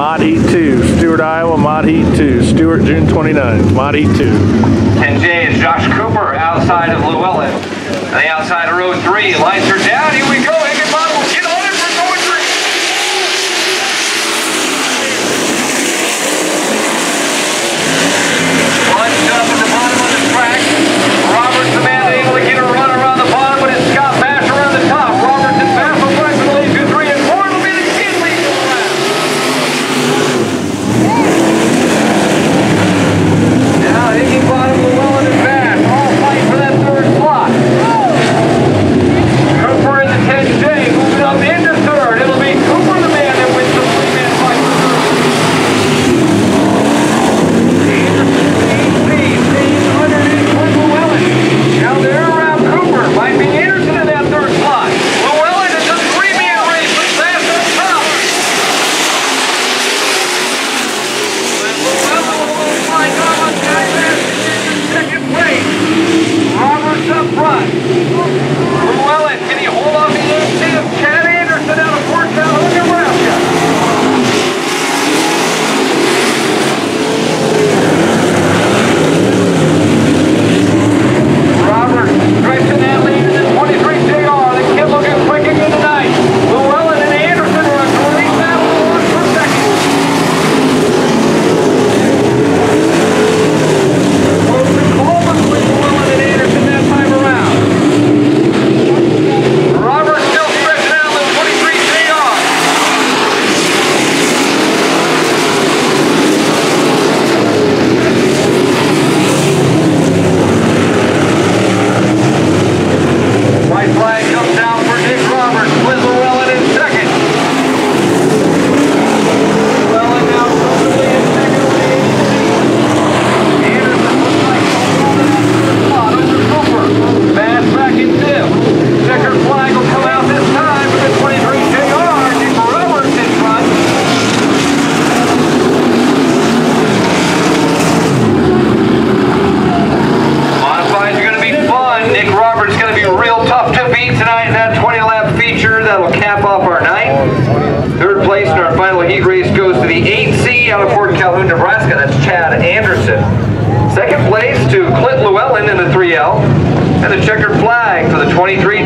Mod Heat 2, Stuart, Iowa, Mod Heat 2, Stuart, June 29th, Mod Heat 2. And J is Josh Cooper outside of Llewellyn. On the outside of Road 3, lights are down. He tonight's that 20 lap feature that'll cap off our night. Third place in our final heat race goes to the 8C out of Fort Calhoun, Nebraska. That's Chad Anderson. Second place to Clint Llewellyn in the 3L. And the checkered flag for the 23